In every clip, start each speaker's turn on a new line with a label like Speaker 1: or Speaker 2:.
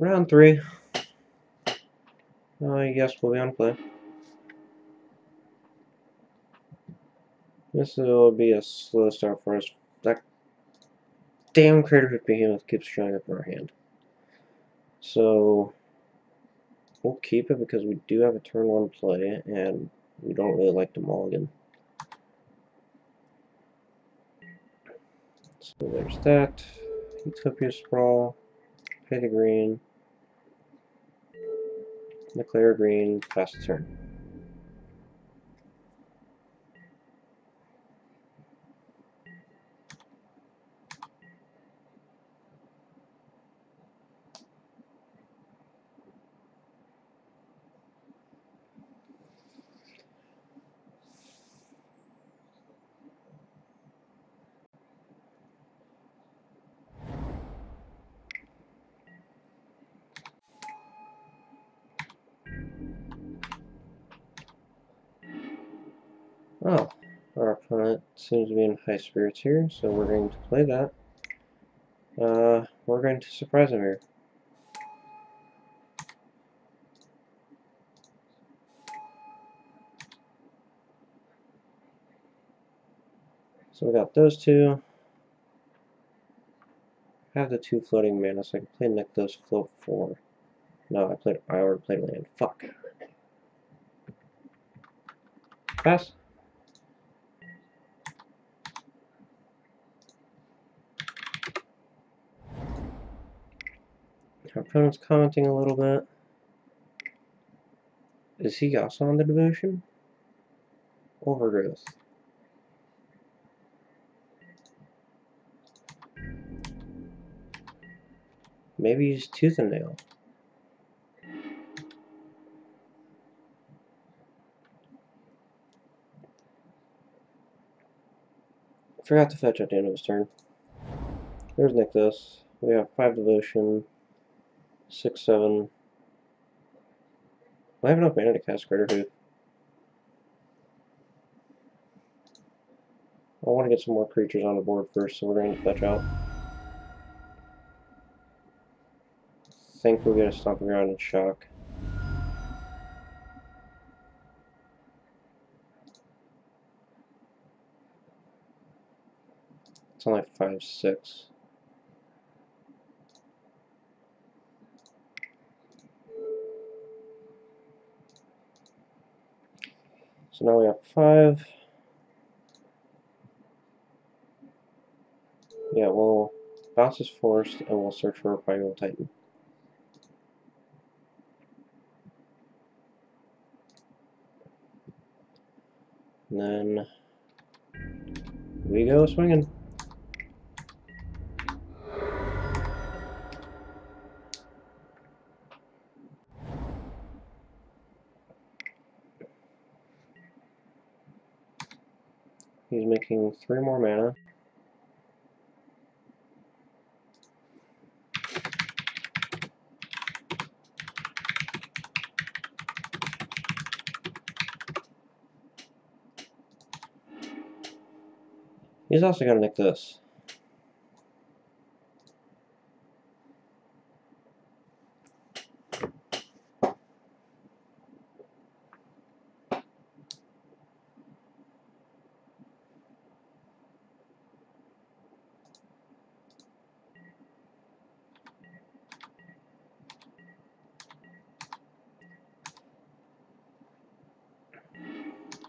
Speaker 1: Round three. Oh, I guess we'll be on play. This will be a slow start for us. That damn Craterhoof Behemoth keeps showing up in our hand. So we'll keep it because we do have a turn one play and we don't really like the mulligan. So there's that. Utopia Sprawl. Pay the green. Declare green. Pass the turn. Oh, our opponent seems to be in high spirits here, so we're going to play that. Uh, we're going to surprise him here. So we got those two. I have the two floating mana, so I can play Nykthos float four. No, I played I already played land. Fuck. Pass. Opponent's commenting a little bit. Is he also on the devotion? Overgrowth. Maybe he's tooth and nail. Forgot to fetch at the end of his turn. There's Nykthos. We have 5 devotion, 6, 7. I have enough mana to cast Craterhoof. I want to get some more creatures on the board first, so we're going to fetch out. think we'll get a Stomping Ground and Shock. It's only 5 6. So now we have 5. Yeah, we'll bounce this forest and we'll search for a primal Titan. And then we go swinging. He's making three more mana. He's also going to Nykthos.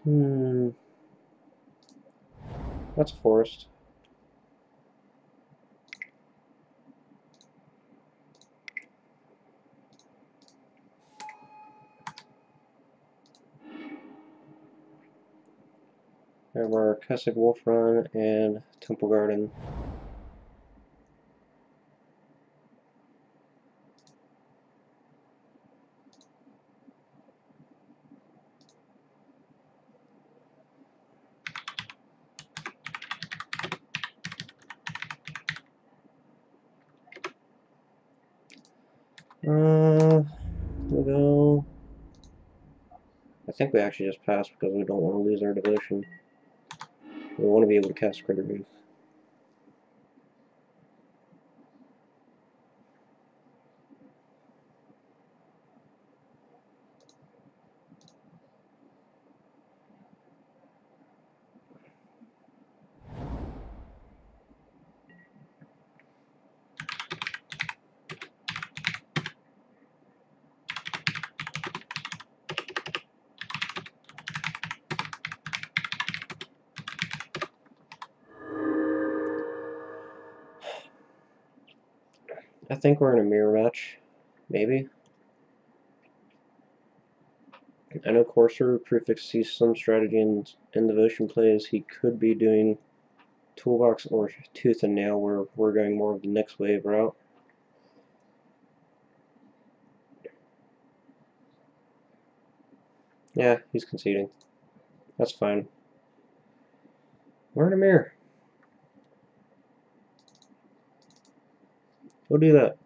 Speaker 1: Hmm. That's a forest. We have our Kessig Wolf Run and Temple Garden. Uh, we'll go. I think we actually just passed because we don't want to lose our devotion. We want to be able to cast Critter. I think we're in a mirror match. Maybe. I know Courser Prefix sees some strategy in, in devotion plays. He could be doing toolbox or tooth and nail where we're going more of the Nyxwave route. Yeah, he's conceding. That's fine. We're in a mirror. We'll do that.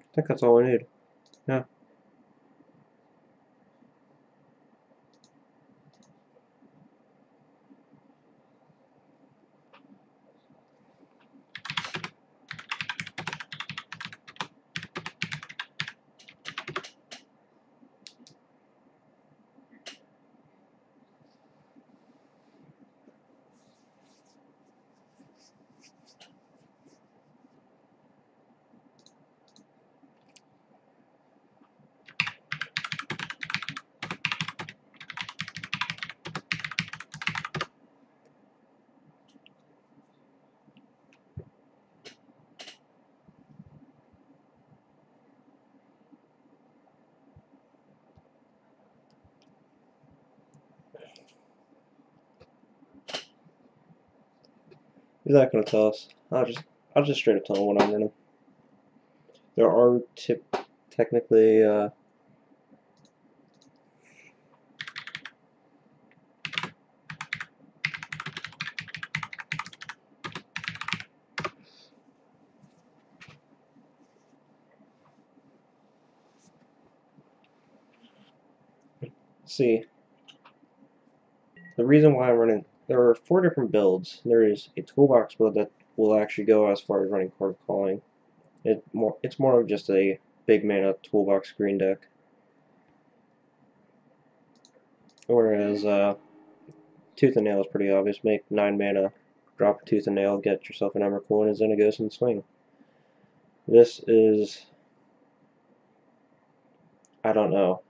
Speaker 1: I think that's all I need. Yeah. He's not gonna tell us. I'll just I'll just straight up tell him what I'm running. There are tip technically uh, see the reason why I'm running there are four different builds. There is a toolbox build that will actually go as far as running Chord Calling. It more it's more of just a big mana toolbox green deck. Whereas uh, Tooth and Nail is pretty obvious. Make nine mana, drop a Tooth and Nail, get yourself an Emrakul and a Xenagos and swing. This is I don't know.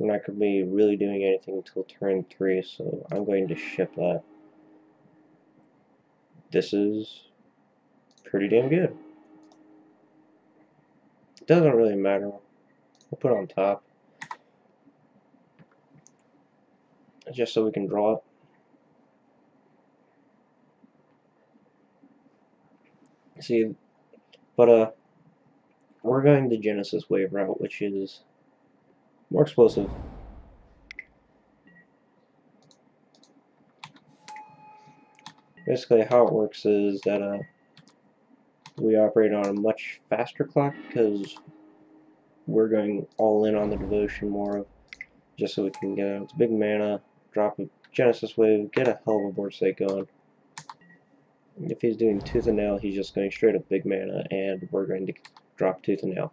Speaker 1: We're not going to be really doing anything until turn 3, so I'm going to ship that. This is pretty damn good. It doesn't really matter. We'll put it on top. Just so we can draw it. See, but uh, we're going the Genesis wave route, which is more explosive. Basically how it works is that uh, we operate on a much faster clock because we're going all in on the devotion more of just so we can get out. It's big mana, drop a Genesis Wave, get a hell of a board state going. If he's doing Tooth and Nail, he's just going straight up big mana, and we're going to drop Tooth and Nail.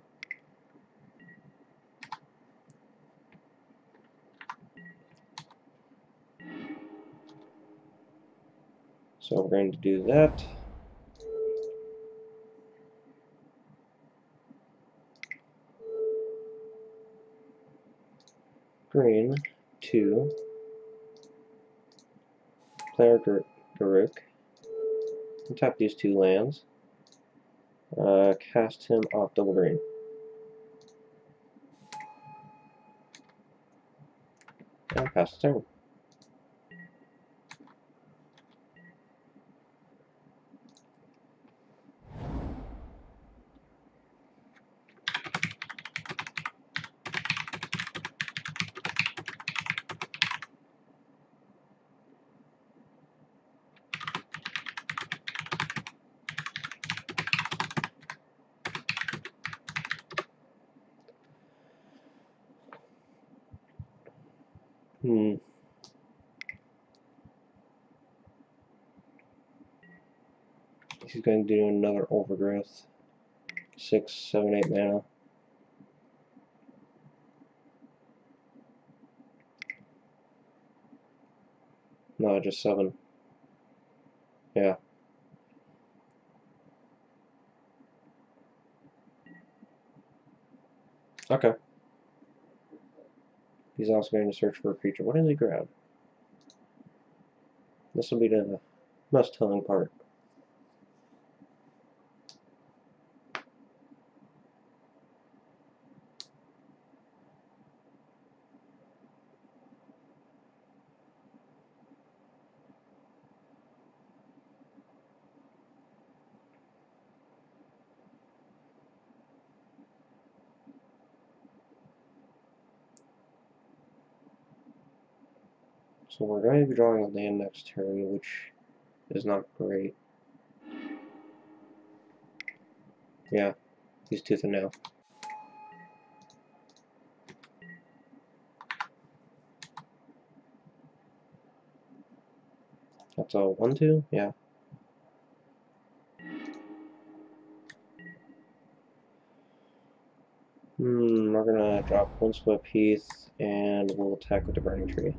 Speaker 1: So we're going to do that. Green, 2. Player Garruk. Tap these two lands. Uh, cast him off double green. And pass the turn. Hmm. He's going to do another overgrowth. Six, seven, eight mana. No, just seven. Yeah. Okay. He's also going to search for a creature. What does he grab? This will be the most telling part. So we're going to be drawing a land next turn, which is not great. Yeah, he's tooth and nail. That's a 1-2? Yeah. Hmm, we're gonna drop one Swift piece and we'll attack with the Burning Tree.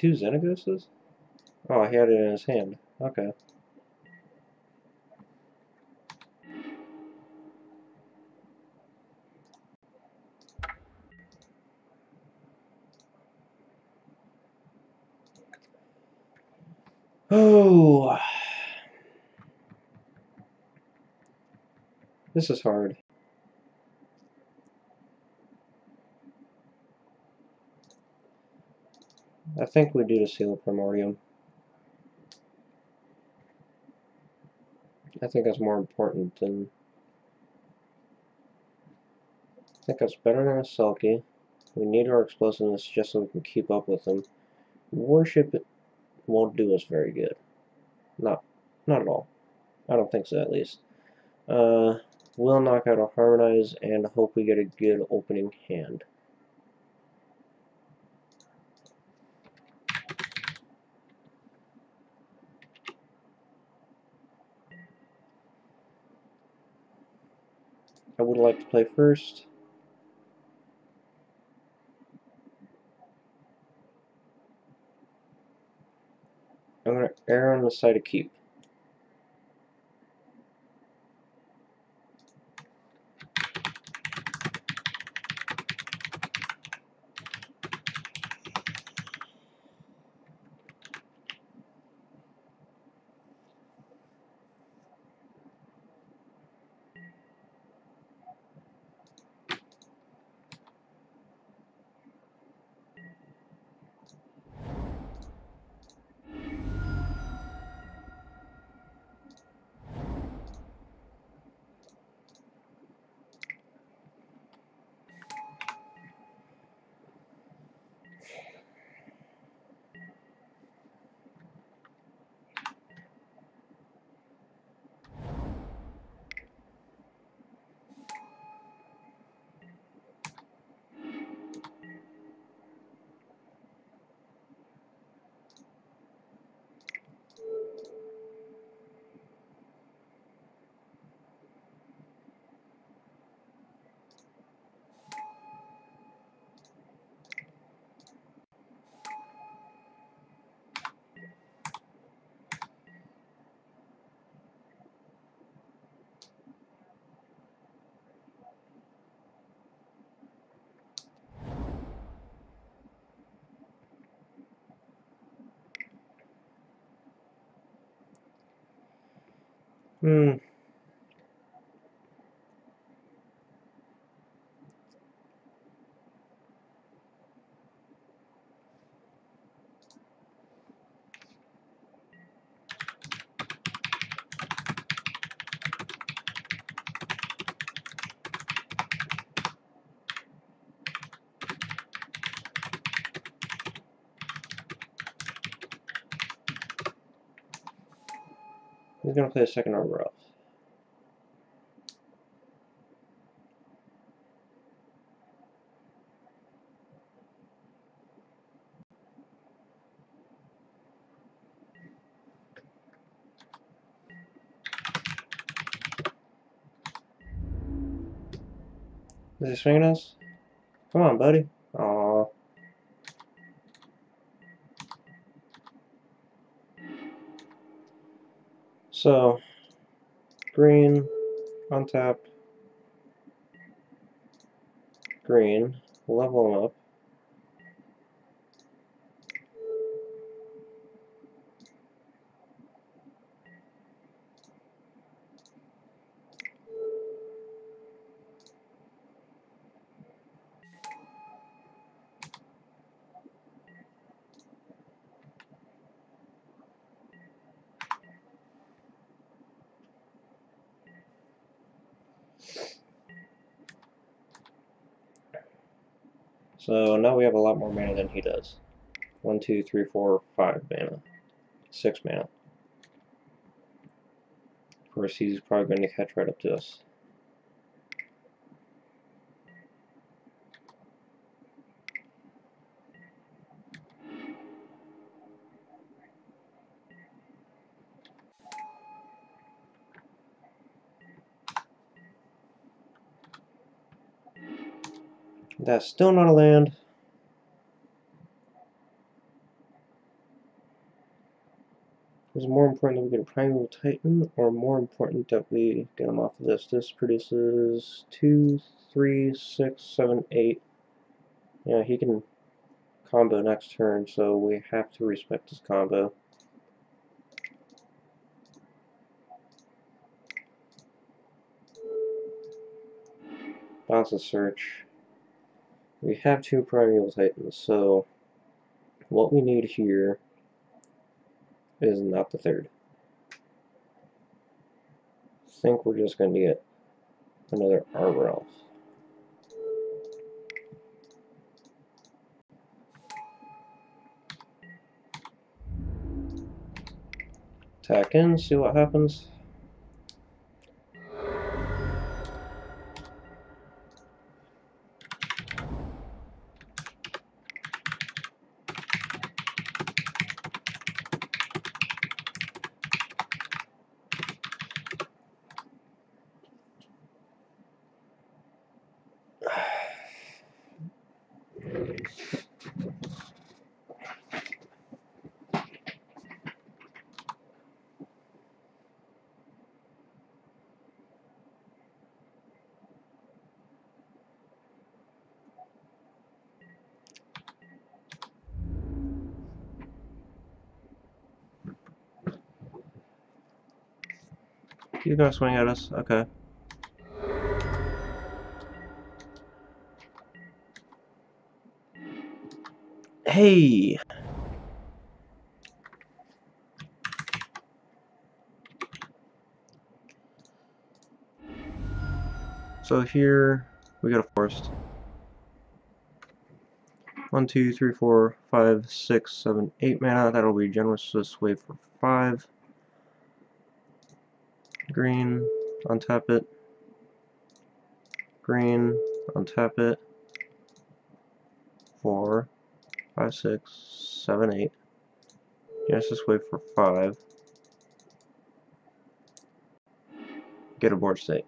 Speaker 1: Two Xenagoses? Oh, he had it in his hand. Okay. Oh. This is hard. I think we do the Seal Primordium. I think that's more important than... I think that's better than a Selkie. We need our explosiveness just so we can keep up with them. Worship it won't do us very good. Not, not at all. I don't think so, at least. Uh, we'll knock out a Harmonize and hope we get a good opening hand. I would like to play first. I'm going to err on the side of keep. Hmm. He's going to play a second Arbor Elf. Is he swinging us? Come on, buddy. So, green, untap, green, level them up. So now we have a lot more mana than he does. One, two, three, four, five mana. Six mana. Of course, he's probably going to catch right up to us. That's still not a land. Is it more important that we get a Primeval Titan, or more important that we get him off of this? This produces two, three, six, seven, eight. Yeah, he can combo next turn, so we have to respect his combo. Bounce a search. We have two Primeval Titans, so what we need here is not the third. I think we're just going to get another Arbor Elf. Attack in, see what happens. Gonna swing at us. Okay. Hey! So here we got a forest. One, two, three, four, five, six, seven, eight mana. That'll be generous this way for five green, untap it, green, untap it, four, five, six, seven, eight. Yes, just wait for five. Get a board state.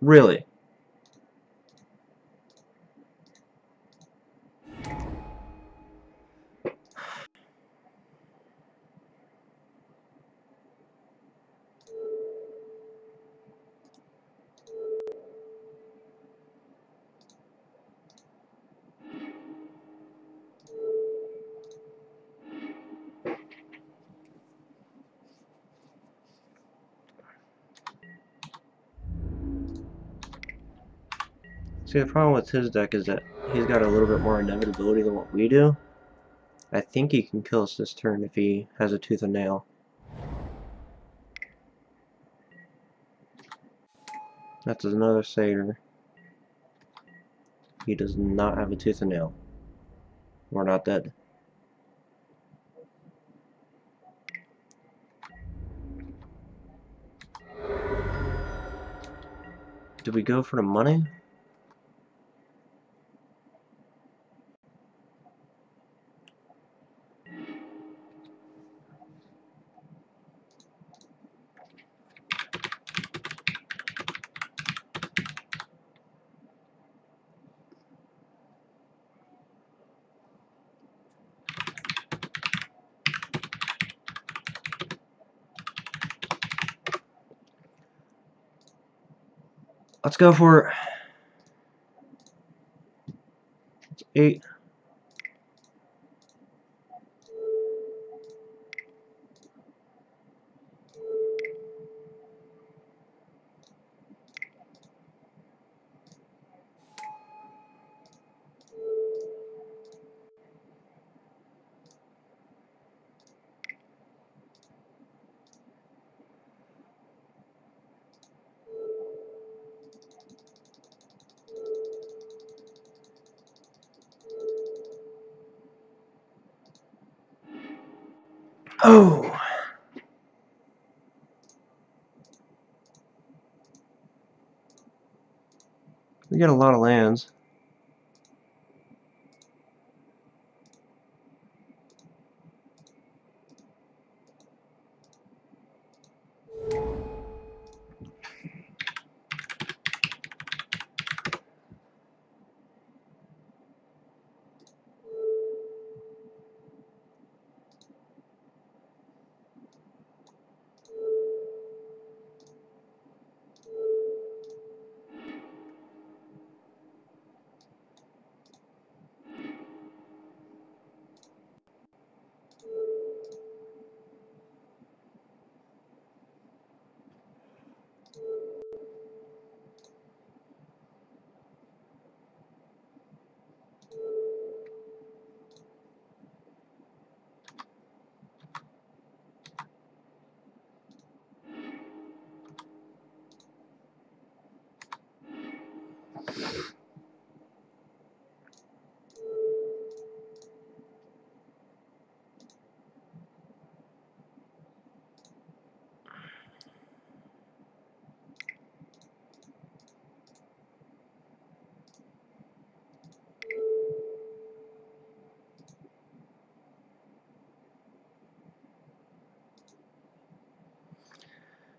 Speaker 1: Really? See, the problem with his deck is that he's got a little bit more inevitability than what we do. I think he can kill us this turn if he has a tooth and nail. That's another Satyr. He does not have a tooth and nail. We're not dead. Do we go for the money? Go for it. It's eight. Oh. We got a lot of lands.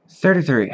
Speaker 1: Thirty-three.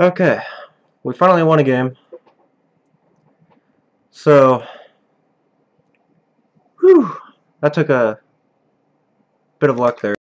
Speaker 1: Okay, we finally won a game. So, whew, that took a Bit of luck there.